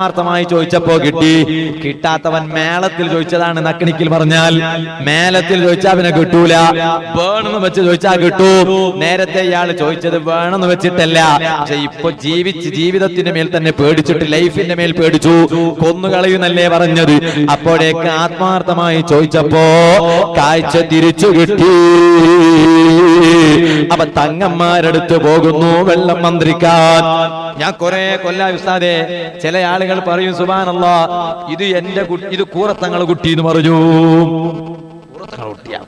ആത്മാർത്ഥമായി ചോദിച്ചപ്പോ കിട്ടി. കിട്ടാത്തവൻ മേളത്തിൽ ചോദിച്ചതാണ് നക്കിണിക്കിൽ പറഞ്ഞാൽ. മേലത്തിൽ ചോദിച്ചാ പിന്നെ കിട്ടൂല. വേണമെന്ന് വെച്ച് ചോദിച്ചാ കിട്ടൂ. നേരത്തെ ഇയാൾ ചോദിച്ചത് വേണമെന്ന് വെച്ചിട്ടല്ല. പക്ഷെ ഇപ്പൊ ജീവിച്ച് ജീവിതത്തിന്റെ മേൽ തന്നെ പേടിച്ചിട്ട് ലൈഫിന്റെ മേൽ പേടിച്ചു. കൊന്നുകളയുന്നല്ലേ പറഞ്ഞത്. അപ്പോഴേക്ക് ആത്മാർത്ഥമായി ചോദിച്ചപ്പോ കാഴ്ച തിരിച്ചു കിട്ടി. അപ്പൊ തങ്ങന്മാരടുത്ത് പോകുന്നു വെള്ളം മന്ത്രിക്കാൻ. ഞാൻ കുറെ കൊല്ലാ ഉസ്താദെ ചില ആളുകൾ പറയും സുബാനല്ല ഇത് എന്റെ ഇത് കൂറത്തങ്ങൾ കുട്ടി എന്ന് പറഞ്ഞു.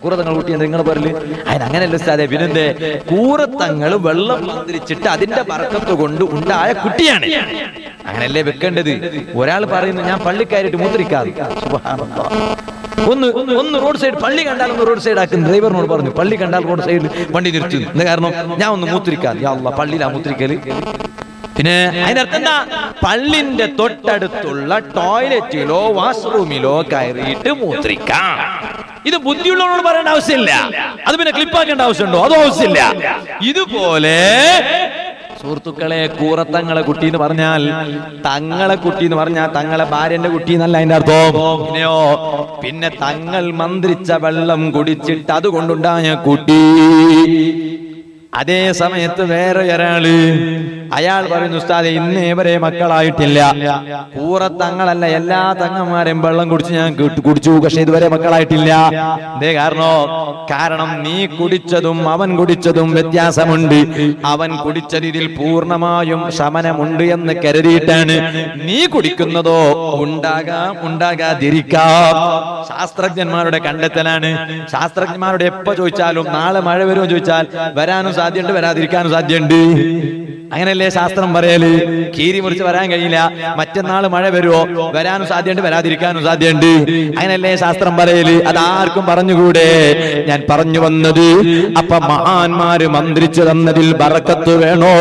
കൂറത്തങ്ങൾ കുട്ടി നിങ്ങൾ പറയൽ? അതിന് അങ്ങനെയല്ല ഉസ്താദെ പിന്നെന്തേ? കൂറത്തങ്ങൾ വെള്ളം മന്ത്രിച്ചിട്ട് അതിന്റെ പറക്കത്ത് കൊണ്ട് ഉണ്ടായ കുട്ടിയാണ്. അങ്ങനല്ലേ വെക്കേണ്ടത്? ഒരാൾ പറയുന്നു ഞാൻ പള്ളിക്കാരിട്ട് സുബ്ഹാനല്ലാഹ്. ഒന്ന് ഒന്ന് റോഡ് സൈഡ് പള്ളി കണ്ടാൽ ഒന്ന് റോഡ് സൈഡ് ആക്കുന്നു ഡ്രൈവറിനോട് പറഞ്ഞു പള്ളി കണ്ടാൽ റോഡ് സൈഡിൽ വണ്ടി നിർത്തി. കാരണം? ഞാൻ ഒന്ന് അല്ലാ പള്ളിയിലാ മൂത്രിക്കൽ പിന്നെ അതിനർത്ഥം എന്താ? പള്ളിന്റെ തൊട്ടടുത്തുള്ള ടോയ്ലറ്റിലോ വാഷ്റൂമിലോ കയറിയിട്ട് മൂത്രിക്കാം. ഇത് ബുദ്ധിയുള്ളവരോട് പറയേണ്ട ആവശ്യമില്ല. അത് പിന്നെ ക്ലിപ്പാക്കേണ്ട ആവശ്യമുണ്ടോ? അതോ ആവശ്യമില്ല. ഇതുപോലെ സുഹൃത്തുക്കളെ കൂറത്തങ്ങളെ കുട്ടി എന്ന് പറഞ്ഞാൽ തങ്ങളെ കുട്ടി എന്ന് പറഞ്ഞാൽ തങ്ങളെ ഭാര്യന്റെ കുട്ടി എന്നല്ല അതിന്റെ അർത്ഥം. പിന്നെയോ പിന്നെ തങ്ങൾ മന്ത്രിച്ച വെള്ളം കുടിച്ചിട്ട് അതുകൊണ്ടുണ്ടായ കുട്ടി. അതേ സമയത്ത് വേറെ ഒരാൾ അയാൾ പറയുന്നു ഉസ്താദ് ഇന്ന് ഇവരെ മക്കളായിട്ടില്ല. കൂറത്തങ്ങളല്ല എല്ലാ തങ്ങന്മാരെയും വെള്ളം കുടിച്ച് ഞാൻ കുടിച്ചു പക്ഷെ ഇതുവരെ മക്കളായിട്ടില്ല. അതേ കാരണോ കാരണം നീ കുടിച്ചതും അവൻ കുടിച്ചതും വ്യത്യാസമുണ്ട്. അവൻ കുടിച്ചത് ഇതിൽ പൂർണമായും ശമനമുണ്ട് എന്ന് കരുതിയിട്ടാണ് നീ കുടിക്കുന്നതോ? ഉണ്ടാകാം ഉണ്ടാകാതിരിക്കാം. ശാസ്ത്രജ്ഞന്മാരുടെ കണ്ടെത്തലാണ്. ശാസ്ത്രജ്ഞന്മാരോട് എപ്പോ ചോദിച്ചാലും നാളെ മഴ വരുമോ ചോദിച്ചാൽ വരാനും സാധ്യമുണ്ട് വരാതിരിക്കാനും സാധ്യതയുണ്ട്. അങ്ങനെയല്ലേ ശാസ്ത്രം പറയൽ. കീരി മുറിച്ച് വരാൻ കഴിയില്ല. മറ്റന്നാൾ മഴ വരുമോ വരാനും സാധ്യമുണ്ട് വരാതിരിക്കാനും സാധ്യമുണ്ട് അങ്ങനെയല്ലേ ശാസ്ത്രം പറയൽ? അതാർക്കും പറഞ്ഞുകൂടെ? ഞാൻ പറഞ്ഞു വന്നത് അപ്പൊ മഹാന്മാര് മന്ത്രിച്ചു തന്നതിൽ ബറക്കത്ത് വേണോ?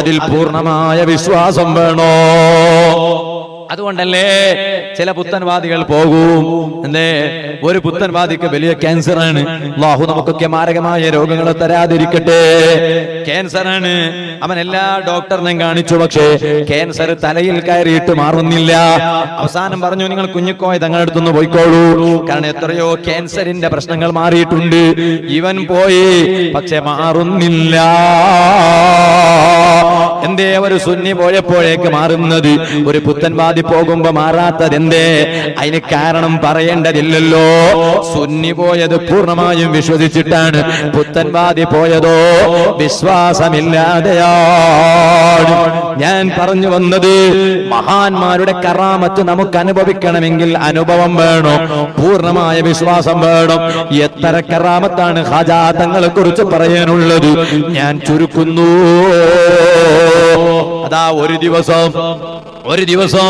അതിൽ പൂർണമായ വിശ്വാസം വേണോ? അതുകൊണ്ടല്ലേ ചില പുത്തൻവാദികൾ പോകും. എന്തേ? ഒരു പുത്തൻവാദിക്ക് വലിയ ക്യാൻസർ ആണ് അള്ളാഹു നമുക്കൊക്കെ മാരകമായ രോഗങ്ങളെ തരാതിരിക്കട്ടെ. ക്യാൻസർ ആണ് അവൻ എല്ലാ ഡോക്ടറിനെയും കാണിച്ചു. പക്ഷേ ക്യാൻസർ തലയിൽ കയറിയിട്ട് മാറുന്നില്ല. അവസാനം പറഞ്ഞു നിങ്ങൾ കുഞ്ഞിക്കോയ തങ്ങളുടെ അടുത്തൊന്ന് പോയിക്കോളൂ. കാരണം എത്രയോ ക്യാൻസറിന്റെ പ്രശ്നങ്ങൾ മാറിയിട്ടുണ്ട്. ഇവൻ പോയി പക്ഷെ മാറുന്നില്ല. എന്തേ ഒരു സുന്നി പോയപ്പോഴേക്ക് മാറുന്നത്? ഒരു പുത്തൻവാദി പോകുമ്പോ മാറാത്തത് എന്തേ? അതിന് കാരണം പറയേണ്ടതില്ലല്ലോ. സുന്നി പോയത് പൂർണമായും വിശ്വസിച്ചിട്ടാണ്. പുത്തൻവാദി പോയതോ? വിശ്വാസമില്ലാതെയാണ്. ഞാൻ പറഞ്ഞു വന്നത് മഹാന്മാരുടെ കറാമത്ത് നമുക്ക് അനുഭവിക്കണമെങ്കിൽ അനുഭവം വേണം. പൂർണമായ വിശ്വാസം വേണം. എത്ര കറാമത്താണ് ഹജാതങ്ങളെ കുറിച്ച് പറയാനുള്ളത്? ഞാൻ ചുരുക്കുന്നു. അതാ ഒരു ദിവസം ഒരു ദിവസം.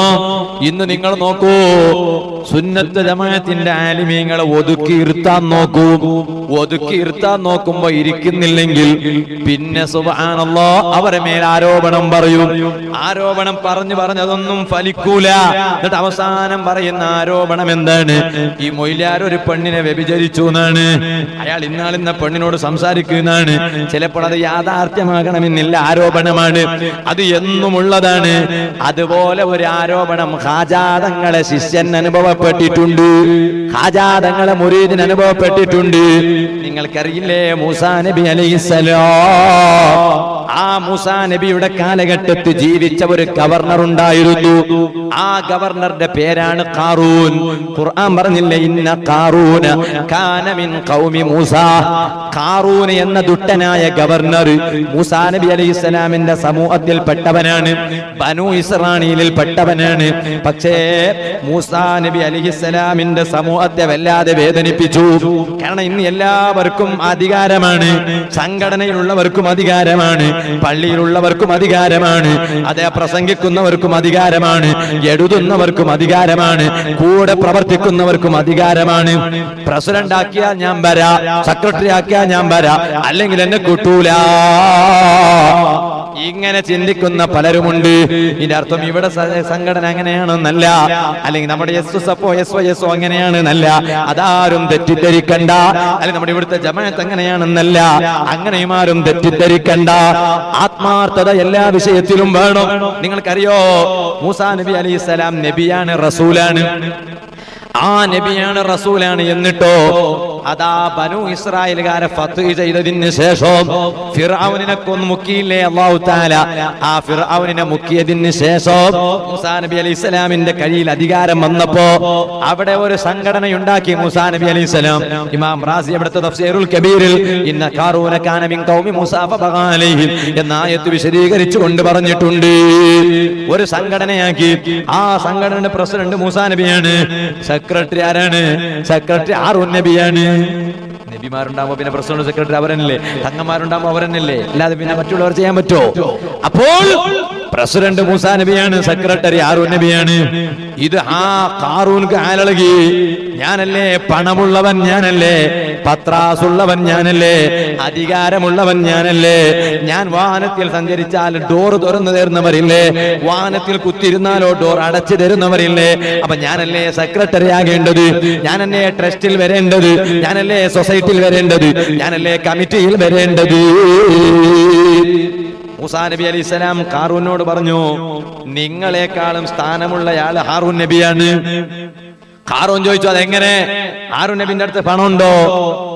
ഇന്ന് നിങ്ങൾ നോക്കൂ സുന്നത്ത് ജമാഅത്തിന്റെ ആലിമീങ്ങളെ ഒതുക്കി ഇരുത്താൻ നോക്കൂ. ഒതുക്കി ഇരുത്താൻ നോക്കുമ്പോ ഇരിക്കുന്നില്ലെങ്കിൽ പിന്നെ സുബ്ഹാനല്ലാഹ് അവരെ മേൽ ആരോപണം പറയും. ആരോപണം പറഞ്ഞു പറഞ്ഞതൊന്നും ഫലിക്കൂല. എന്നിട്ട് അവസാനം പറയുന്ന ആരോപണം എന്താണ്? ഈ മൊയിലാർ പെണ്ണിനെ വ്യഭിചരിച്ചു എന്നാണ്. അയാൾ ഇന്നാളിന്ന പെണ്ണിനോട് സംസാരിക്കുന്നതാണ് ചിലപ്പോൾ അത് യാഥാർത്ഥ്യമാകണമെന്നില്ല ആരോപണമാണ്. അത് എന്നുമുള്ളതാണ്. അതുപോലെ ഒരു ആരോപണം ഹാജാതങ്ങളെ ശിഷ്യൻ അനുഭവപ്പെട്ടിട്ടുണ്ട്. ഹാജാതങ്ങളെ മുരീദിന് അനുഭവപ്പെട്ടിട്ടുണ്ട്. നിങ്ങൾക്കറിയില്ലേ മൂസാ നബി അലൈഹിസ്സലാം? ആ മൂസ നബിയുടെ കാലഘട്ടത്തിൽ ജീവിച്ച ഒരു ഗവർണർ ഉണ്ടായിരുന്നു. ആ ഗവർണറുടെ പേരാണ് കാറൂൻ ഖുർആൻ പറഞ്ഞില്ലേ ഇന്ന കാറൂന കാന മിൻ ഖൗമി മൂസ. കാറൂൻ എന്ന ദുട്ടനായ ഗവർണർ മൂസാ നബി അലൈഹി സ്വലാമിന്റെ സമൂഹത്തിൽ പെട്ടവനാണ് ബനു ഇസ്രാണിയിൽ പെട്ടവനാണ്. പക്ഷേ മൂസാ നബി അലൈഹി സ്വലാമിന്റെ സമൂഹത്തെ വല്ലാതെ വേദനിപ്പിച്ചു. കാരണം ഇന്ന് എല്ലാവർക്കും അധികാരമാണ്. സംഘടനയിലുള്ളവർക്കും അധികാരമാണ്. പള്ളിയിലുള്ളവർക്കും അധികാരമാണ്. അതേ പ്രസംഗിക്കുന്നവർക്കും അധികാരമാണ്. എഴുതുന്നവർക്കും അധികാരമാണ്. കൂടെ പ്രവർത്തിക്കുന്നവർക്കും അധികാരമാണ്. പ്രസിഡന്റ് ആക്കിയാൽ ഞാൻ വരാ. സെക്രട്ടറി ആക്കിയാൽ ഞാൻ വരാ. അല്ലെങ്കിൽ എന്നെ കിട്ടൂല. ഇങ്ങനെ ചിന്തിക്കുന്ന പലരുമുണ്ട്. ഇതിന്റെ അർത്ഥം ഇവിടെ സംഘടന അങ്ങനെയാണെന്നല്ല. അല്ലെങ്കിൽ നമ്മുടെ എസ് എസ് എഫോ എസ് വൈ എസ് അങ്ങനെയാണെന്നല്ല. അതാരും തെറ്റിദ്ധരിക്കണ്ട. അല്ലെങ്കിൽ നമ്മുടെ ഇവിടുത്തെ ജമാഅത്ത് അങ്ങനെയാണെന്നല്ല. അങ്ങനെയും ആരും തെറ്റിദ്ധരിക്കണ്ട. ആത്മാർത്ഥത എല്ലാ വിഷയത്തിലും വേണം. നിങ്ങൾക്കറിയോ? മൂസാ നബി അലി സ്വലാം നബിയാണ് റസൂലാണ്. ആ നബിയാണ് റസൂലാണ് എന്നിട്ടോ അതാ ബനു ഇസ്രായേലുകാരെ ഫത്ത് ചെയ്തതിന് ശേഷം ഫിറാവുനെ കൊന്ന് മുക്കിയില്ലേ അള്ളാഹു താല ആ ഫിർഔനിനെ മുക്കിയതിന് ശേഷം മുസാ നബി അലി ഇസ്ലാമിന്റെ കയ്യിൽ അധികാരം വന്നപ്പോ അവിടെ ഒരു സംഘടന ഉണ്ടാക്കി മുസാ നബി അലി ഇസ്ലാം ഇമാം റാസി അവിടുത്തെ തഫ്സീറുൽ കബീറിൽ ഇന്ന കാറൂന കാന മിൻ ഖൗമി മൂസാ ഫബഗാലൈഹി എന്ന ആയത്ത് വിശദീകരിച്ചു കൊണ്ട് പറഞ്ഞിട്ടുണ്ട്. ഒരു സംഘടനയാക്കി. ആ സംഘടനയുടെ പ്രസിഡന്റ് മൂസാ നബിയാണ് സെക്രട്ടറി ആരാണ്? സെക്രട്ടറി ആറൂൻ നബിയാണ്. നബിമാരുണ്ടാകുമ്പോ പിന്നെ പ്രസിഡന്റ് സെക്രട്ടറി അവരനല്ലേ തങ്ങന്മാരുണ്ടാവുമ്പോ അവരനല്ലേ അല്ലാതെ പിന്നെ മറ്റുള്ളവർ ചെയ്യാൻ പറ്റുമോ? അപ്പോൾ പ്രസിഡന്റ് മൂസാ നബിയാണ് സെക്രട്ടറി ആറു നബിയാണ്. ഇത് ആ കാറൂൻക്ക് ആലളകി ഞാനല്ലേ പണമുള്ളവൻ ഞാനല്ലേ? പത്രാസുള്ളവൻ ഞാനല്ലേ? അധികാരമുള്ളവൻ ഞാനല്ലേ? ഞാൻ വാഹനത്തിൽ സഞ്ചരിച്ചാൽ ഡോർ തുറന്നു തരുന്നവരില്ലേ? വാഹനത്തിൽ കുത്തിരുന്നാലോ ഡോർ അടച്ചു തരുന്നവരില്ലേ? അപ്പൊ ഞാനല്ലേ സെക്രട്ടറി ആകേണ്ടത്? ഞാനല്ലേ ട്രസ്റ്റിൽ വരേണ്ടത്? ഞാനല്ലേ സൊസൈറ്റിയിൽ വരേണ്ടത്? ഞാനല്ലേ കമ്മിറ്റിയിൽ വരേണ്ടത്? മൂസാ നബി അലി സ്വലാം കാറൂനോട് പറഞ്ഞു നിങ്ങളെക്കാളും സ്ഥാനമുള്ളയാൾ ഹാറൂൻ നബിയാണ്. ഹാറൂൻ ചോദിച്ചു അതെങ്ങനെ? ഹാറൂൻ നബിന്റെ അടുത്ത് പണമുണ്ടോ?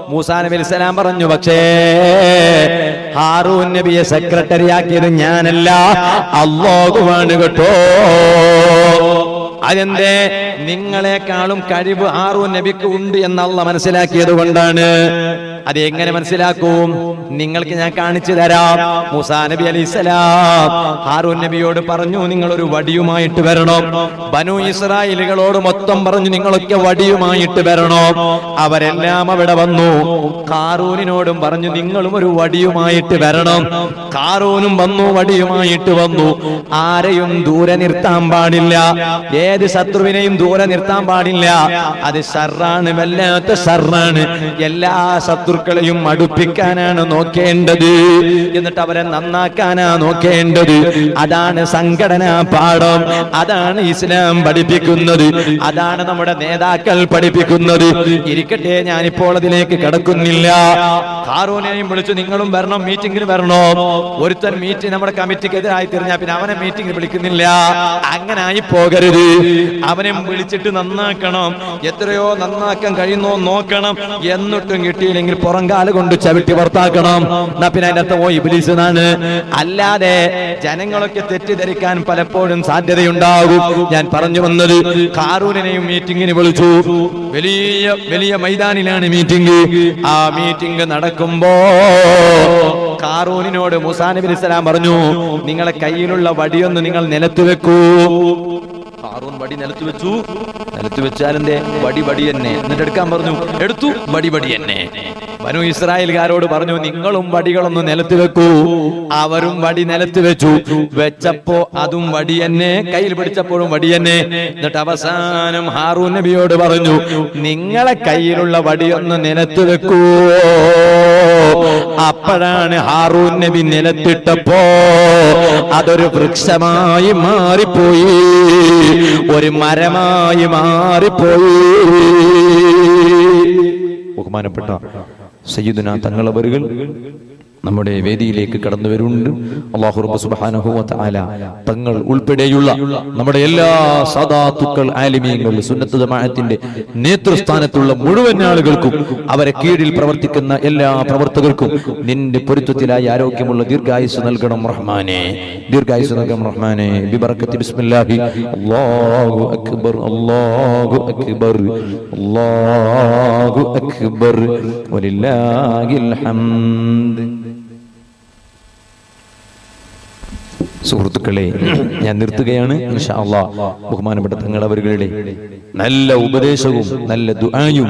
മൂസാ നബി സ്വലാം പറഞ്ഞു പക്ഷേ ഹാറൂൻ നബിയെ സെക്രട്ടറി ആക്കിയത് ഞാനല്ല. അള്ളാഹുവാണ് കേട്ടോ അതെന്തേ നിങ്ങളെക്കാളും കഴിവ് ആറു നബിക്ക് ഉണ്ട് എന്നല്ല മനസ്സിലാക്കിയത് കൊണ്ടാണ്. അത് എങ്ങനെ മനസ്സിലാക്കും? നിങ്ങൾക്ക് ഞാൻ കാണിച്ചു തരാം. മുസാ നബി അലി ഇസ്ലാം ഹാറൂൻ നബിയോട് പറഞ്ഞു നിങ്ങൾ ഒരു വടിയുമായിട്ട് വരണം. ബനു ഇസ്രായേലുകളോട് മൊത്തം പറഞ്ഞു നിങ്ങളൊക്കെ വടിയുമായിട്ട് വരണം. അവരെല്ലാം അവിടെ വന്നു. കാറൂനിനോടും പറഞ്ഞു നിങ്ങളും ഒരു വടിയുമായിട്ട് വരണം. കാറൂനും വന്നു വടിയുമായിട്ട് വന്നു. ആരെയും ദൂരെ നിർത്താൻ പാടില്ല. ഏത് ശത്രുവിനെയും ദൂരെ നിർത്താൻ പാടില്ല. അത് ഷർറാണ് വല്ലാത്ത ഷർറാണ് എല്ലാ ശത്രുക്കളെയും അടുപ്പിക്കാനാണ് നോക്കേണ്ടത്. എന്നിട്ട് അവരെ നന്നാക്കാനാ നോക്കേണ്ടത്. അതാണ് സംഘടനാ പാഠം. അതാണ് ഇസ്ലാം പഠിപ്പിക്കുന്നത്. അതാണ് നമ്മുടെ നേതാക്കൾ പഠിപ്പിക്കുന്നത്. ഇരിക്കട്ടെ ഞാനിപ്പോൾ അതിലേക്ക് കിടക്കുന്നില്ല. കാറൂനെയും വിളിച്ചു നിങ്ങളും വരണം മീറ്റിംഗിന് വരണോ? ഒരുത്തൻ മീറ്റിംഗ് നമ്മുടെ കമ്മിറ്റിക്ക് എതിരായി തിരിഞ്ഞാൽ പിന്നെ അവനെ മീറ്റിംഗിൽ വിളിക്കുന്നില്ല. അങ്ങനെ ആയി പോകരുത്. അവനെ വിളിച്ചിട്ട് നന്നാക്കണം. എത്രയോ നന്നാക്കാൻ കഴിയുന്നോ നോക്കണം. എന്നിട്ടും കിട്ടിയില്ലെങ്കിൽ പുറങ്കാൽ കൊണ്ട് ചവിട്ടി പുറത്താക്കണം. എന്നാ പിന്നെ അതിന്റെ അർത്ഥം ഓ ഇബിലീസ് അല്ലാതെ ജനങ്ങളൊക്കെ തെറ്റിദ്ധരിക്കാൻ പലപ്പോഴും സാധ്യതയുണ്ടാകും. ഞാൻ പറഞ്ഞു വന്നത് കാറൂരിനെയും മീറ്റിംഗിന് വിളിച്ചു. വലിയ വലിയ മൈതാനിലാണ് മീറ്റിംഗ്. ആ മീറ്റിംഗ് നടക്കുമ്പോ കാറൂനിനോട് മുസാ നബി അലൈഹി പറഞ്ഞു നിങ്ങളെ കയ്യിലുള്ള വടിയൊന്ന് നിങ്ങൾ നിലത്ത് വെക്കൂ. ഹാറൂൻ വടി നിലത്തു വെച്ചു. നിലത്തു വെച്ചാൽ എന്റെ വടി വടി എന്നെ എന്നിട്ട് എടുക്കാൻ പറഞ്ഞു എടുത്തു വടി വടി എന്നെ വനു ഇസ്രായേൽകാരോട് പറഞ്ഞു നിങ്ങളും വടികളൊന്ന് നിലത്ത് വെക്കൂ. അവരും വടി നിലത്ത് വെച്ചു. വെച്ചപ്പോ അതും വടി എന്നെ കയ്യിൽ പിടിച്ചപ്പോഴും വടി എന്നെ എന്നിട്ട് അവസാനം ഹാറൂൻ നബിയോട് പറഞ്ഞു നിങ്ങളെ കയ്യിലുള്ള വടിയൊന്ന് നിലത്ത് വെക്കൂ. അപ്പോഴാണ് ഹാറൂൻ നബി നിലത്തിട്ടപ്പോ അതൊരു വൃക്ഷമായി മാറിപ്പോയി. ഒരു മരമായി മാറിപ്പോയി. ബഹുമാനപ്പെട്ട സയ്യിദുന തങ്ങളവരുകൾ നമ്മുടെ വേദിയിലേക്ക് കടന്നു വരുന്നുണ്ട്. അള്ളാഹു റബ്ബ് സുബ്ഹാനഹു തആല തങ്ങൾ ഉൾപ്പെടെയുള്ള നമ്മുടെ എല്ലാ സദാത്തുക്കൾ ആലിമീങ്ങൾ സുന്നത്ത് ജമാഅത്തിന്റെ നേതൃസ്ഥാനത്തുള്ള മുഴുവൻ ആളുകൾക്കും അവരെ കീഴിൽ പ്രവർത്തിക്കുന്ന എല്ലാ പ്രവർത്തകർക്കും നിന്റെ പൊരുത്തത്തിലായി ആരോഗ്യമുള്ള ദീർഘായുസ് നൽകണം റഹ്മാനെ. ദീർഘായുസ് നൽകണം റഹ്മാനെ. ബിബറക്കത്തി ബിസ്മില്ലാഹി. അല്ലാഹു അക്ബർ അല്ലാഹു അക്ബർ അല്ലാഹു അക്ബർ. വലില്ലാഹിൽ ഹംദ്. സുഹൃത്തുക്കളെ ഞാൻ നിർത്തുകയാണ്. ബഹുമാനപ്പെട്ട തങ്ങളവരുടെ നല്ല ഉപദേശവും നല്ല ദുആയും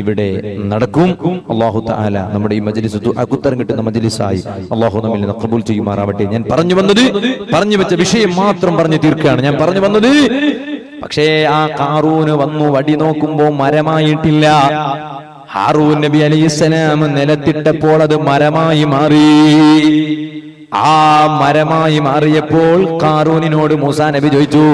ഇവിടെ നടക്കും. അള്ളാഹു താല നമ്മുടെ ഈ മജലിസ് അകുത്തരം കിട്ടുന്ന മജലിസായി അള്ളാഹു നമ്മിൽ കബൂൽ ചെയ്യുമാറാവട്ടെ. ഞാൻ പറഞ്ഞു വന്നത് പറഞ്ഞു വെച്ച വിഷയം മാത്രം പറഞ്ഞു തീർക്കുകയാണ്. ഞാൻ പറഞ്ഞു വന്നത് പക്ഷേ ആ കാറൂന് വന്നു വടി നോക്കുമ്പോ മരമായിട്ടില്ല. ഹാറൂൻ നബി അലൈഹിസ്സലാം നിലത്തിട്ടപ്പോൾ അത് മരമായി മാറി. ആ മരമായി മാറിയപ്പോൾ കാറൂനിനോട് മൂസാ നബി ചോദിച്ചു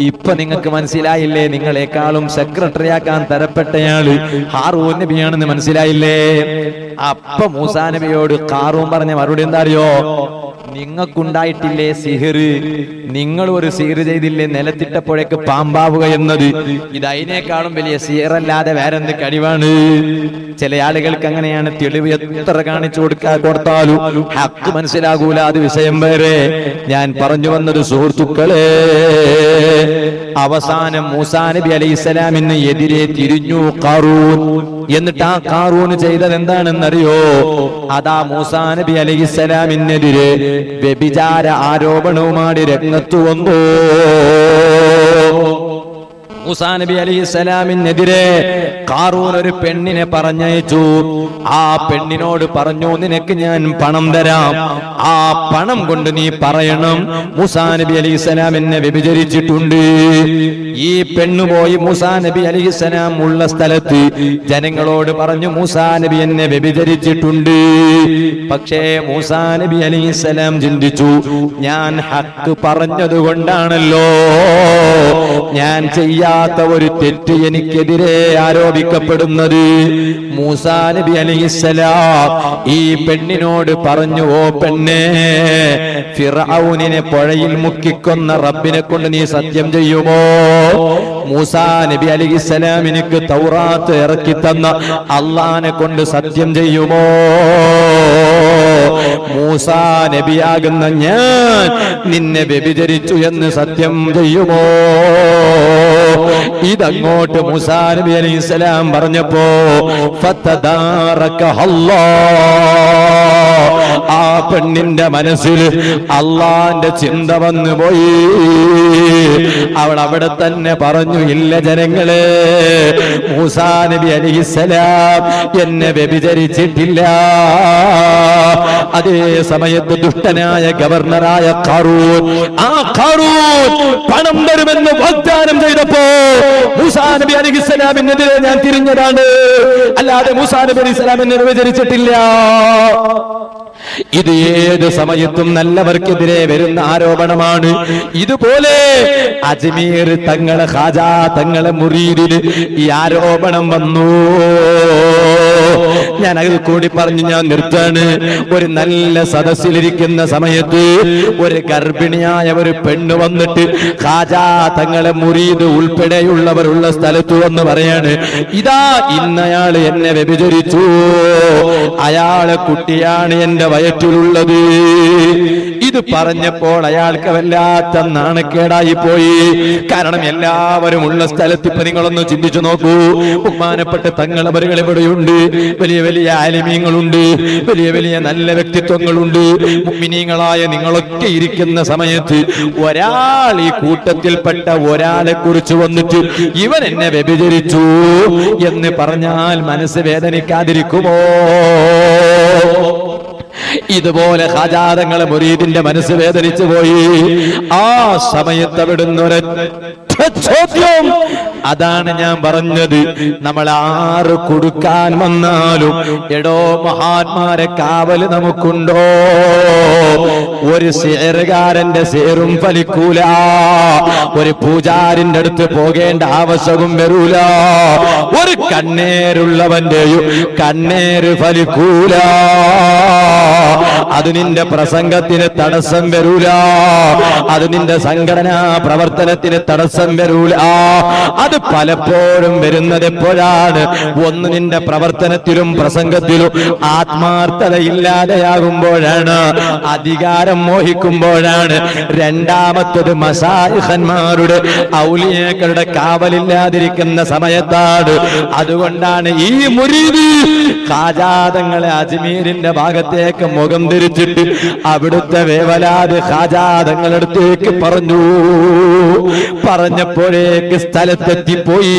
ഇപ്പൊ നിങ്ങൾക്ക് മനസ്സിലായില്ലേ? നിങ്ങളെക്കാളും സെക്രട്ടറി ആക്കാൻ തരപ്പെട്ടയാൾ ഹാറൂൻ നബിയാണെന്ന് മനസ്സിലായില്ലേ? അപ്പൊ മൂസാ നബിയോട് കാറൂൻ പറഞ്ഞ മറുപടി എന്താ അറിയോ നിങ്ങൾക്കുണ്ടായിട്ടില്ലേ സിഹിർ നിങ്ങൾ ഒരു സിഹിർ ചെയ്തില്ലേ? നിലത്തിട്ടപ്പോഴേക്ക് പാമ്പാവുക എന്നത്. ഇത് അതിനേക്കാളും വലിയ സിഹിറല്ലാതെ വേറെന്ത് കഴിവാണ്? ചില ആളുകൾക്ക് അങ്ങനെയാണ് തെളിവ് എത്ര കാണിച്ചു കൊടുക്കാ കൊടുത്താലും ഹക്ക് മനസ്സിലാകൂല അത് വിഷയം വേറെ. ഞാൻ പറഞ്ഞു വന്നത് സുഹൃത്തുക്കളെ അവസാനം മൂസാ നബി അലൈഹി സ്വലാമിന് എതിരെ തിരിഞ്ഞു കാറൂൻ എന്നിട്ട് ആ കാറൂന് ചെയ്തത് എന്താണെന്നറിയോ അതാ മൂസാ നബി അലൈഹി സ്വലാമിനെതിരെ വ്യഭിചാര ആരോപണവുമായി രംഗത്തു വന്നു മൂസാ നബി അലി സ്വലാമിനെതിരെ കാറൂൻ ഒരു പെണ്ണിനെ പറഞ്ഞയച്ചു. ആ പെണ്ണിനോട് പറഞ്ഞു നിനക്ക് ഞാൻ പണം തരാം. ആ പണം കൊണ്ട് നീ പറയണം. മൂസാ നബി അലി സ്വലാം എന്നെ ഈ പെണ്ണു പോയി മൂസാ നബി അലി ഉള്ള സ്ഥലത്ത് ജനങ്ങളോട് പറഞ്ഞു മൂസാ നബി എന്നെ വ്യഭിചരിച്ചിട്ടുണ്ട്. പക്ഷേ മൂസാ നബി അലി ചിന്തിച്ചു ഞാൻ ഹക്ക് പറഞ്ഞത് ഞാൻ ഞാൻ ചെയ്യാത്ത ഒരു തെറ്റ് എനിക്കെതിരെ ആരോപിക്കപ്പെടുന്നത്. മൂസാ നബി അലൈഹിസ്സലാം ഈ പെണ്ണിനോട് പറഞ്ഞു ഓ പെണ്ണേ ഫിറൌനിനെ പുഴയിൽ മുക്കിക്കൊന്ന റബ്ബിനെ കൊണ്ട് നീ സത്യം ചെയ്യുമോ? മൂസാ നബി അലൈഹിസ്സലാം എനിക്ക് തൗറാത്ത് ഇറക്കി തന്ന അള്ളാനെ കൊണ്ട് സത്യം ചെയ്യുമോ? മൂസാ നബിയാകുന്ന ഞാൻ നിന്നെ വ്യഭിചരിച്ചു എന്ന് സത്യം ചെയ്യുമോ? ഇതങ്ങോട്ട് മുസാനബി അലൈഹി സ്വലാം പറഞ്ഞപ്പോ ഫത്തദാറക അല്ലാഹ്. ആ പെണ്ണിന്റെ മനസ്സിൽ അള്ളാന്റെ ചിന്ത വന്നു പോയി. അവൾ അവിടെ തന്നെ പറഞ്ഞു ഇല്ല ജനങ്ങളെ മൂസാ നബി അലിഹിസലാം എന്നെ വ്യഭിചരിച്ചിട്ടില്ല. അതേ സമയത്ത് ദുഷ്ടനായ ഗവർണറായ കാറൂൻ ആ കാറൂൻ പണം തരുമെന്ന് വാഗ്ദാനം ചെയ്തപ്പോ മൂസാ നബി അലിഹിസ്സലാമിനെതിരെ ഞാൻ തിരിഞ്ഞതാണ്. അല്ലാതെ മൂസാ നബി അലി ഇസ്ലാമിനെ വ്യഭിചരിച്ചിട്ടില്ല. ഇത് ഏത് സമയത്തും നല്ലവർക്കെതിരെ വരുന്ന ആരോപണമാണ്. ഇതുപോലെ അജ്മീർ തങ്ങളെ ഹാജാ തങ്ങളെ മുറീദിന് ഈ ആരോപണം വന്നു. ഞാൻ അത് കൂടി പറഞ്ഞു ഞാൻ നിർത്താണ് ഒരു നല്ല സദസ്സിലിരിക്കുന്ന സമയത്ത് ഒരു ഗർഭിണിയായ ഒരു പെണ്ണ് വന്നിട്ട് ഹാജാ തങ്ങളെ മുറീദ് ഉൾപ്പെടെയുള്ളവരുള്ള സ്ഥലത്ത് വന്ന് പറയാണ് ഇതാ ഇന്നയാൾ എന്നെ വ്യഭിചരിച്ചു. അയാളെ കുട്ടിയാണ് എന്റെ വയറ്റിലുള്ളത്. ഇത് പറഞ്ഞപ്പോൾ അയാൾക്ക് വല്ലാത്ത നാണക്കേടായി പോയി. കാരണം എല്ലാവരും ഉള്ള സ്ഥലത്ത് ഇപ്പൊ നിങ്ങളൊന്ന് ചിന്തിച്ചു നോക്കൂ. ബഹുമാനപ്പെട്ട തങ്ങളവരുകൾ ഇവിടെയുണ്ട്. വലിയ വലിയ ആലിമീങ്ങളുണ്ട് വലിയ വലിയ നല്ല വ്യക്തിത്വങ്ങളുണ്ട്. മുമ്മിനീങ്ങളായ നിങ്ങളൊക്കെ ഇരിക്കുന്ന സമയത്ത് ഒരാൾ ഈ കൂട്ടത്തിൽപ്പെട്ട ഒരാളെ കുറിച്ച് വന്നിട്ട് ഇവൻ എന്നെ വ്യഭിചരിച്ചു എന്ന് പറഞ്ഞാൽ മനസ്സ് വേദനിക്കാതിരിക്കുമോ? ഇതുപോലെ ഹാജാതങ്ങളെ മുരീദിന്റെ മനസ്സ് വേദനിച്ചു പോയി ആ സമയത്ത് അവിടുന്ന് ഒരൊറ്റ ചോദ്യം. അതാണ് ഞാൻ പറഞ്ഞത്. നമ്മൾ ആറ് കൊടുക്കാൻ വന്നാലും എടോ മഹാന്മാരെ കാവൽ നമുക്കുണ്ടോ? ഒരു സേറുകാരന്റെ സേറും ഫലിക്കൂല. ഒരു പൂജാരിന്റെ അടുത്ത് പോകേണ്ട ആവശ്യവും വരൂല. ഒരു കണ്ണേരുള്ളവന്റെയും കണ്ണേര് ഫലിക്കൂല. അത് നിന്റെ പ്രസംഗത്തിന് തടസ്സം വരൂല. അത് നിന്റെ സംഘടനാ പ്രവർത്തനത്തിന് തടസ്സം വരൂല. അത് പലപ്പോഴും വരുന്നത് എപ്പോഴാണ്? ഒന്ന് നിന്റെ പ്രവർത്തനത്തിലും പ്രസംഗത്തിലും ആത്മാർത്ഥത ഇല്ലാതെയാകുമ്പോഴാണ് അധികാരം മോഹിക്കുമ്പോഴാണ്. രണ്ടാമത്തത് മസാഹിഹന്മാരുടെ ഔലിയേക്കളുടെ കാവലില്ലാതിരിക്കുന്ന സമയത്താണ്. അതുകൊണ്ടാണ് ഈ മുരീദ് ഖാജാതങ്ങളെ അജ്മീരിന്റെ ഭാഗത്തേക്ക് മുഖം തിരിച്ചിട്ട് അവിടുത്തെ വേവലാത് ഖാജാതങ്ങളടുത്തേക്ക് പറഞ്ഞു. പറഞ്ഞപ്പോഴേക്ക് സ്ഥലത്തെത്തിപ്പോയി.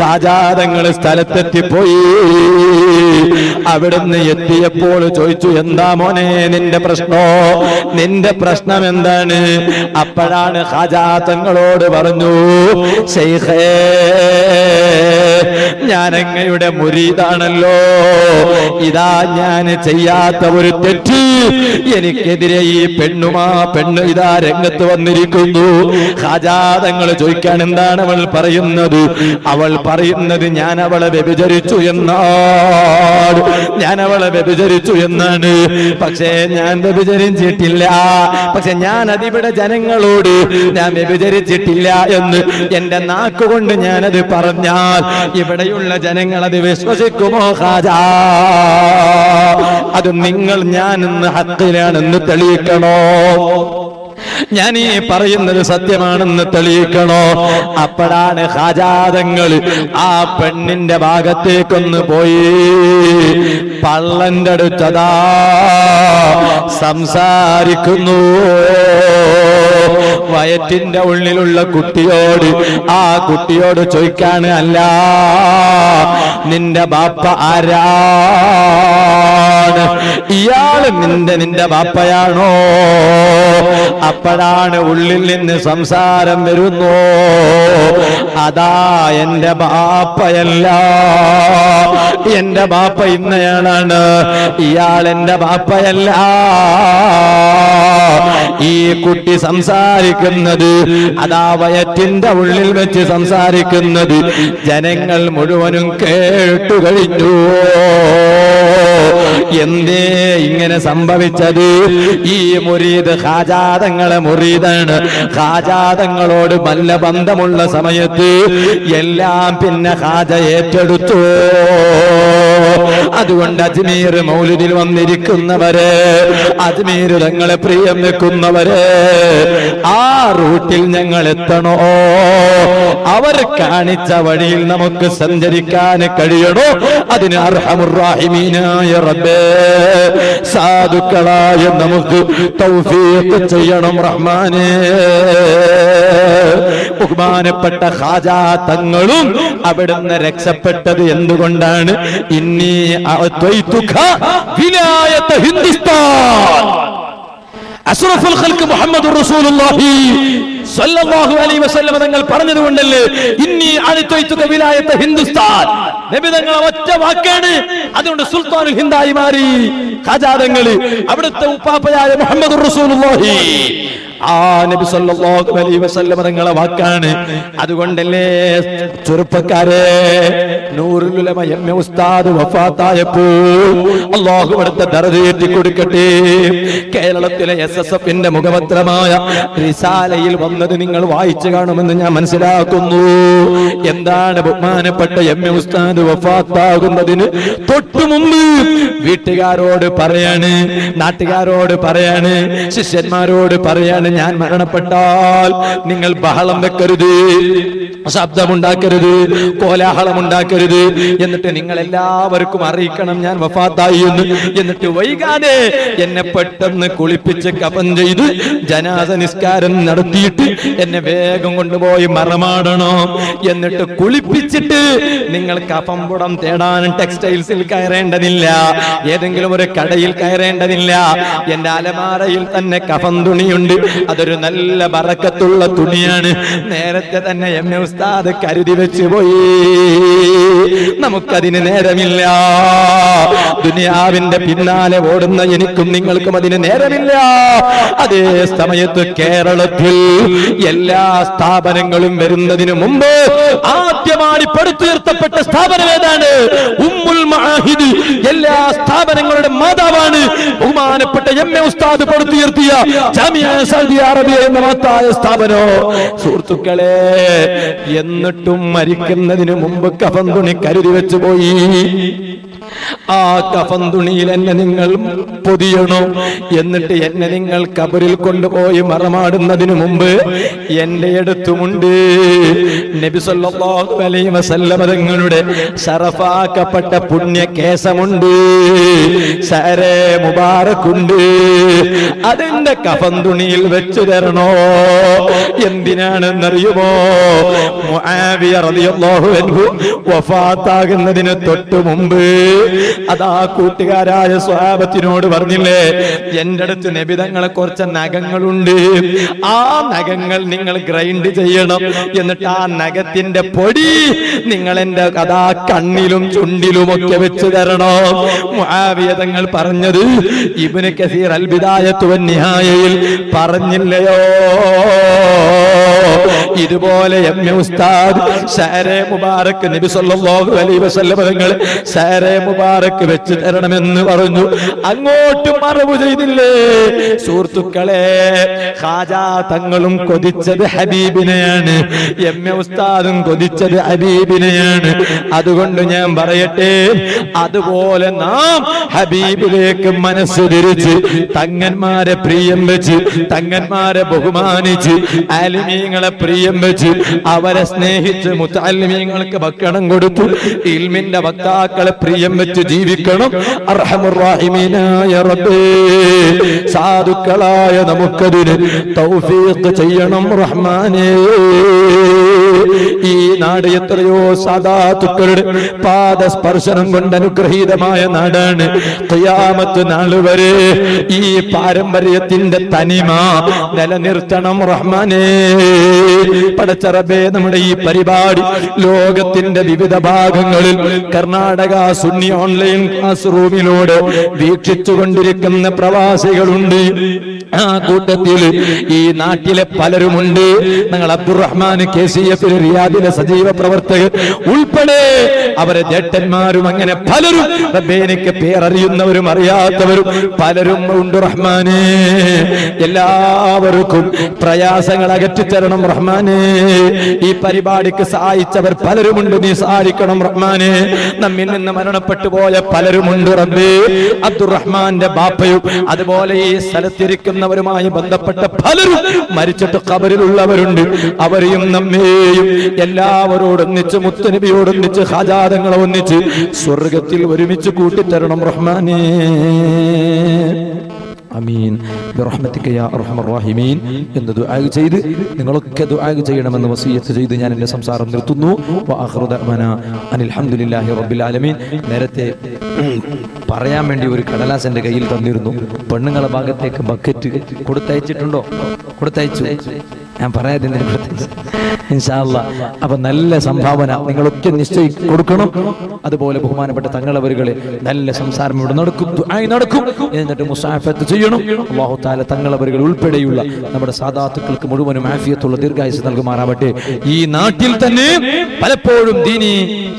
ഹാജാദങ്ങൾ സ്ഥലത്തെത്തിപ്പോയി. അവിടുന്ന് എത്തിയപ്പോൾ ചോദിച്ചു എന്താ മോനെ നിന്റെ പ്രശ്നോ? നിന്റെ പ്രശ്നം എന്താണ്? അപ്പോഴാണ് ഹാജാദങ്ങളോട് പറഞ്ഞു ഞാൻ അങ്ങയുടെ മുരീതാണല്ലോ ഇതാ ഞാൻ ചെയ്യാത്ത ഒരു തെറ്റ്. എനിക്കെതിരെ ഈ പെണ്ണുമാ പെണ്ണ് ഇതാ രംഗത്ത് വന്നിരിക്കുന്നു. ഖാജാതങ്ങൾ ചോദിക്കാൻ എന്താണ് അവൾ പറയുന്നത്? അവൾ പറയുന്നത് ഞാൻ അവളെ വ്യഭിചരിച്ചു എന്നാണ്. ഞാൻ അവളെ വ്യഭിചരിച്ചു എന്നാണ്. പക്ഷേ ഞാൻ വ്യഭിചരിച്ചിട്ടില്ല. പക്ഷെ ഞാൻ അതിവിടെ ജനങ്ങളോട് ഞാൻ വ്യഭിചരിച്ചിട്ടില്ല എന്ന് എന്റെ നാക്കുകൊണ്ട് ഞാനത് പറഞ്ഞാൽ ഇവിടെയുള്ള ജനങ്ങൾ അത് വിശ്വസിക്കുമോ? അത് നിങ്ങൾ ഞാൻ ഇന്ന് ഹത്തിലാണെന്ന് തെളിയിക്കണോ? ഞാൻ ഈ പറയുന്നത് സത്യമാണെന്ന് തെളിയിക്കണോ? അപ്പോഴാണ് ഹാജാതങ്ങൾ ആ പെണ്ണിന്റെ ഭാഗത്തേക്കൊന്ന് പോയി. പള്ളന്റെ അടുത്തതാ സംസാരിക്കുന്നു. വയറ്റിന്റെ ഉള്ളിലുള്ള കുട്ടിയോട് ആ കുട്ടിയോട് ചോദിക്കാണ് അല്ല നിന്റെ ബാപ്പ ആരാണ്? ഇയാൾ നിന്റെ നിന്റെ ബാപ്പയാണോ? അപ്പോഴാണ് ഉള്ളിൽ നിന്ന് സംസാരം വരുന്നു. അതാ എന്റെ ബാപ്പയല്ല. എന്റെ ബാപ്പ ഇന്നയാളാണ്. ഇയാൾ എന്റെ ബാപ്പയല്ല. കുട്ടി സംസാരിക്കുന്നത്. അതാ വയറ്റിന്റെ ഉള്ളിൽ വെച്ച് സംസാരിക്കുന്നത്. ജനങ്ങൾ മുഴുവനും കേട്ടു കഴിഞ്ഞു. എന്തേ ഇങ്ങനെ സംഭവിച്ചത്? ഈ മുരീദ് ഹാജാതങ്ങളെ മുരീദാണ്. ഹാജാതങ്ങളോട് നല്ല ബന്ധമുള്ള സമയത്ത് എല്ലാം പിന്നെ ഹാജ ഏറ്റെടുത്തു. അതുകൊണ്ട് അജ്മീർ മൗലിദിൽ വന്നിരിക്കുന്നവര് അജ്മീർ തങ്ങളെ പ്രിയം വെക്കുന്നവര് ആ റൂട്ടിൽ ഞങ്ങൾ എത്തണോ? അവർ കാണിച്ച വഴിയിൽ നമുക്ക് സഞ്ചരിക്കാൻ കഴിയണോ? അതിന് അർഹമുറാഹിമീനായ റബ്ബേ സാധുക്കളായ നമുക്ക് തൗഫീഖ് ചെയ്യണം റഹ്മാനേ. ബഹുമാനപ്പെട്ട ഹാജാ തങ്ങളും അവിടുന്ന് രക്ഷപ്പെട്ടത് എന്തുകൊണ്ടാണ്? വിലായത ഹിന്ദുസ്ഥാൻ. അഷ്റഫുൽ മുഹമ്മദ് റസൂലുള്ളാഹി സല്ലല്ലാഹു അലൈഹി വസല്ലം തങ്ങൾ പറഞ്ഞതുകൊണ്ടല്ലേ? ഇന്നി അഴുത്തൊയ്ത്തുക വിലായത്തെ ഹിന്ദുസ്ഥാൻ. നബി തങ്ങൾ ഒറ്റ വാക്കാണ്. അതുകൊണ്ട് സുൽത്താനുൽ ഹിന്ദായി മാറി. ഖജാദങ്ങൾ. അവിടുത്തെ ഉപ്പാപ്പയായ മുഹമ്മദ് റസൂലുള്ളാഹി. ആ നബി സല്ലല്ലാഹു അലൈഹി വസല്ലം തങ്ങളെ വാക്കാണ്. അതുകൊണ്ടല്ലേ ചെറുപ്പക്കാരെ നൂറുൽ ഉലമ എം എ ഉസ്താദ് വഫാത്തായപ്പോൾ അള്ളാഹു അവിടുത്തെ ദർജയേറ്റി കൊടുക്കട്ടെ കേരളത്തിലെ എസ് എസ് മുഖപത്രമായ റിസാലയിൽ വന്നത് നിങ്ങൾ വായിച്ചു കാണുമെന്ന് ഞാൻ മനസ്സിലാക്കുന്നു. എന്താണ് ബഹുമാനപ്പെട്ട എം എ ഉസ്താദ് വഫാത്താകുന്നതിന് തൊട്ടു മുമ്പ് വീട്ടുകാരോട് പറയാണ് നാട്ടുകാരോട് പറയാണ് ശിഷ്യന്മാരോട് പറയാണ് ഞാൻ മരണപ്പെട്ടാൽ നിങ്ങൾ ബഹളം വെക്കരുത് ശബ്ദമുണ്ടാക്കരുത് കോലാഹലം ഉണ്ടാക്കരുത് എന്നിട്ട് നിങ്ങൾ എല്ലാവർക്കും അറിയിക്കണം ഞാൻ വഫാത്തായി എന്ന്. എന്നിട്ട് വൈകാതെ എന്നെ പെട്ടെന്ന് കുളിപ്പിച്ച് കപം ചെയ്ത് ജനാസ നിസ്കാരം നടത്തിയിട്ട് എന്നെ വേഗം കൊണ്ടുപോയി മറമാടണോ. എന്നിട്ട് കുളിപ്പിച്ചിട്ട് നിങ്ങൾ കഫംപുടം തേടാൻ ടെക്സ്റ്റൈൽസിൽ കയറേണ്ടതില്ല. ഏതെങ്കിലും ഒരു കടയിൽ കയറേണ്ടതില്ല. എന്റെ അലമാരയിൽ തന്നെ കഫം തുണിയുണ്ട്. അതൊരു നല്ല ബറക്കത്തുള്ള തുണിയാണ്. നേരത്തെ തന്നെ എന്നെ ഉസ്താദ് കരുതി വെച്ചു പോയി. നമുക്കതിന് നേരമില്ല. ദുനിയാവിന്റെ പിന്നാലെ ഓടുന്ന എനിക്കും നിങ്ങൾക്കും അതിന് നേരമില്ല. അതേ സമയത്ത് കേരളത്തിൽ എല്ലാ സ്ഥാപനങ്ങളും വരുന്നതിന് മുമ്പ് ആദ്യമായി പടുത്തുയർത്തപ്പെട്ട സ്ഥാപനം ഏതാണ്? ഉമ്മുൽ എല്ലാ സ്ഥാപനങ്ങളുടെ മാതാവാണ് ബഹുമാനപ്പെട്ട എം എ ഉസ്താദ് പടുത്തുയർത്തിയ ജാമിയ സൗദി എന്ന മഹത്തായ സ്ഥാപനോ. സുഹൃത്തുക്കളെ എന്നിട്ടും മരിക്കുന്നതിന് മുമ്പ് കഫം തുണി കരുതി വെച്ചു പോയി. ആ കഫൻ തുണിയിൽ എന്നെ നിങ്ങൾ പൊതിയണോ? എന്നിട്ട് എന്നെ നിങ്ങൾ കബറിൽ കൊണ്ടുപോയി മറമാടുന്നതിനു മുമ്പ് എന്റെ അടുത്തുമുണ്ട്. നബി സല്ലല്ലാഹു അലൈഹി വസല്ലമ തങ്ങളുടെ ശറഫാക്കപ്പെട്ട പുണ്യ കേസമുണ്ട്. സരേ മുബാറക്കുണ്ട്. അതെന്റെ കഫൻ തുണിയിൽ വെച്ചു തരണോ? എന്തിനാണെന്നറിയുമോ? വഫാത്താകുന്നതിന് തൊട്ടു മുമ്പ് അതാ കൂട്ടുകാരായ സ്വഹാബത്തിനോട് പറഞ്ഞില്ലേ എന്റെ അടുത്ത് നബിതങ്ങളെ കുറച്ച് നഖങ്ങളുണ്ട്. ആ നഖങ്ങൾ നിങ്ങൾ ഗ്രൈൻഡ് ചെയ്യണം. എന്നിട്ട് ആ നഖത്തിന്റെ പൊടി നിങ്ങൾ എന്റെ അതാ കണ്ണിലും ചുണ്ടിലും ഒക്കെ വെച്ച് തരണോ. മുആവിയതങ്ങൾ പറഞ്ഞത് ഇബ്നു കസീർ അത്ഭുതായ നിഹായയിൽ പറഞ്ഞില്ലയോ? ഇതുപോലെ എം എ ഉസ്താദ് സാരെ മുബാറക്ക് നബി സല്ലല്ലാഹു അലൈഹി വസല്ലം തങ്ങൾ സാരെ മുബാറക്ക് വെച്ച് തരണമെന്ന് പറഞ്ഞു. അങ്ങോട്ട് മറവ് ചെയ്തില്ലേ? സുഹൃത്തുക്കളെ ഹാജാ തങ്ങളും കൊതിച്ചത് ഹബീബിനെയാണ്. എം എ ഉസ്താദും കൊതിച്ചത് ഹബീബിനെയാണ്. അതുകൊണ്ട് ഞാൻ പറയട്ടെ അതുപോലെ നാം ഹബീബിലേക്ക് മനസ്സ് തിരിച്ച് തങ്ങന്മാരെ പ്രിയം വെച്ച് തങ്ങന്മാരെ ബഹുമാനിച്ച് അലിമീങ്ങളെ പ്രിയം വെച്ച് അവരെ സ്നേഹിച്ച് മുത്താലിമീങ്ങൾക്ക് ഭക്ഷണം കൊടുത്തു. ഇൽമിന്റെ വക്താക്കളെ പ്രിയം വെച്ച് ജീവിക്കണം. അർഹമുറാഹിമീനായ റബ്ബേ സാധുക്കളായ നമുക്കതിന് തൗഫീഖ് ചെയ്യണം റഹ്മാനേ. ഈ നാട് എത്രയോ സാധാത്തുക്കളുടെ പാദസ്പർശനം കൊണ്ട് അനുഗ്രഹീതമായ നാടാണ്. തയ്യാമത്ത് നാളുവരെ വരെ ഈ പാരമ്പര്യത്തിന്റെ തനിമ നിലനിർത്തണം റഹ്മാനേ. പടച്ചറബേ നമ്മുടെ ഈ പരിപാടി ലോകത്തിന്റെ വിവിധ ഭാഗങ്ങളിൽ കർണാടക സുന്നി ഓൺലൈൻ ക്ലാസ് റൂമിലൂടെ വീക്ഷിച്ചുകൊണ്ടിരിക്കുന്ന പ്രവാസികളുണ്ട്. ആ കൂട്ടത്തിൽ ഈ നാട്ടിലെ പലരുമുണ്ട്. ഞങ്ങൾ അബ്ദുറഹ്മാൻ കെ സി എഫിൽ റിയാദിലെ സജീവ പ്രവർത്തകർ ഉൾപ്പെടെ അവരെ ജേട്ടന്മാരും അങ്ങനെ പലരും റബ്ബേ എനിക്ക് പേരറിയുന്നവരും അറിയാത്തവരും പലരും ഉണ്ട് റഹ്മാനെ. എല്ലാവർക്കും പ്രയാസങ്ങൾ അകറ്റിത്തരണം റഹ്മാനെ. ഈ പരിപാടിക്ക് സഹായിച്ചവർ പലരുമുണ്ട് നീ സഹായിക്കണം റഹ്മാനെ. നമ്മിൽ നിന്ന് മരണപ്പെട്ടു പോയ പലരുമുണ്ട് റബ്ബേ. അബ്ദുറഹ്മാന്റെ ബാപ്പയും അതുപോലെ ഈ സ്ഥലത്തിരിക്കുന്നവരുമായി ബന്ധപ്പെട്ട പലരും മരിച്ചിട്ട് കബറിലുള്ളവരുണ്ട് അവരെയും നമ്മെയും എല്ലാവരോടൊന്നിച്ച് മുത്തനബിയോടൊന്നിച്ച് ഹാജാതങ്ങളെ ഒന്നിച്ച് സ്വർഗത്തിൽ ഒരുമിച്ച് കൂട്ടിത്തരണം റഹ്മാനേ. അമീൻ. റഹീമീൻ. എന്ന് ദുആ ചെയ്ത് നിങ്ങളൊക്കെ ദുആ ചെയ്യണമെന്ന് വസീയത്ത് ചെയ്ത് ഞാൻ എന്റെ സംസാരം നിർത്തുന്നു. അൽഹംദുലില്ലാഹി റബ്ബിൽ ആലമീൻ. നേരത്തെ പറയാൻ വേണ്ടി ഒരു കടലാസ് എന്റെ കയ്യിൽ തന്നിരുന്നു. പെണ്ണുങ്ങളെ ഭാഗത്തേക്ക് ബക്കറ്റ് കൊടുത്തയച്ചിട്ടുണ്ടോ? കൊടുത്തയച്ചു. ഞാൻ പറയാതിന് ഇൻഷാല്ല അപ്പൊ നല്ല സംഭാവന നിങ്ങളൊക്കെ നിശ്ചയി കൊടുക്കണം. അതുപോലെ ബഹുമാനപ്പെട്ട തങ്ങളവരുകളെ നല്ല സംസാരം ഇവിടെ നടക്കും നടക്കും. എന്നിട്ട് മുസാഫത്ത് ചെയ്യണം. അള്ളാഹു താല തങ്ങളവരുകൾ ഉൾപ്പെടെയുള്ള നമ്മുടെ സാധാത്തുക്കൾക്ക് മുഴുവനും ആഫിയത്തുള്ള ദീർഘായുസ് നൽകുമാറാവട്ടെ. ഈ നാട്ടിൽ തന്നെ പലപ്പോഴും ദീനി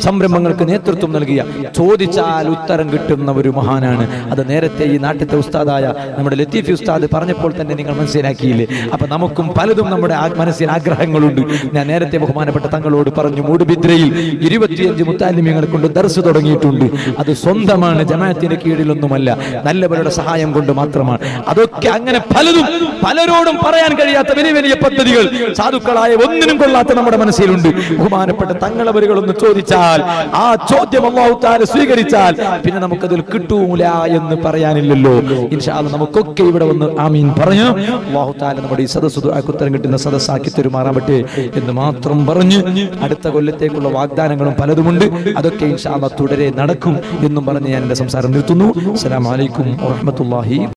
സംരംഭങ്ങൾക്ക് നേതൃത്വം നൽകിയ ചോദിച്ചാൽ ഉത്തരം കിട്ടുന്ന ഒരു മഹാനാണ്. അത് നേരത്തെ ഈ നാട്ടിലത്തെ ഉസ്താദായ നമ്മുടെ ലത്തീഫി ഉസ്താദ് പറഞ്ഞപ്പോൾ തന്നെ നിങ്ങൾ മനസ്സിലാക്കിയില്ലേ? അപ്പൊ നമുക്കും പലതും നമ്മുടെ മനസ്സിൽ ആഗ്രഹങ്ങളുണ്ട്. ഞാൻ നേരത്തെ ബഹുമാനപ്പെട്ട തങ്ങളോട് പറഞ്ഞു മൂടുബിദ്രയിൽ ഇരുപത്തിയഞ്ച് മുത്താലിമ്യങ്ങളെ കൊണ്ട് ദർസ് തുടങ്ങിയിട്ടുണ്ട്. അത് സ്വന്തമാണ് ജമാഅത്തിന്റെ കീഴിലൊന്നുമല്ല. നല്ലവരുടെ സഹായം കൊണ്ട് മാത്രമാണ്. അതൊക്കെ അങ്ങനെ പലതും പലരോടും പറയാൻ കഴിയാത്ത വലിയ വലിയ പദ്ധതികൾ സാധുക്കളായ ഒന്നിനും കൊള്ളാത്ത നമ്മുടെ മനസ്സിലുണ്ട്. ബഹുമാനപ്പെട്ട തങ്ങളവരുകൾ ഒന്ന് ചോദിച്ചാൽ ആ ചോദ്യം അമ്മാവുത്താൽ താല സ്വീകരിച്ചാൽ പിന്നെ നമുക്കതിൽ കിട്ടൂല എന്ന് പറയാനില്ലല്ലോ. ഇൻഷാൽ നമുക്കൊക്കെ ഇവിടെ വന്ന് ആമീൻ പറഞ്ഞു. അമ്മാവുത്താൽ താല നമ്മുടെ ഈ സദസ്സ് ഉത്തരം കിട്ടുന്ന സദസ്സാക്കി തരുമാറാവട്ടെ എന്ന് മാത്രം പറഞ്ഞ് അടുത്ത കൊല്ലത്തേക്കുള്ള വാഗ്ദാനങ്ങളും പലതുമുണ്ട്. അതൊക്കെ ഇൻഷാല്ല തുടരെ നടക്കും എന്നും പറഞ്ഞ് ഞാൻ എന്റെ സംസാരം നിർത്തുന്നു. അസ്സലാമു അലൈക്കും വറഹ്മത്തുള്ളാഹി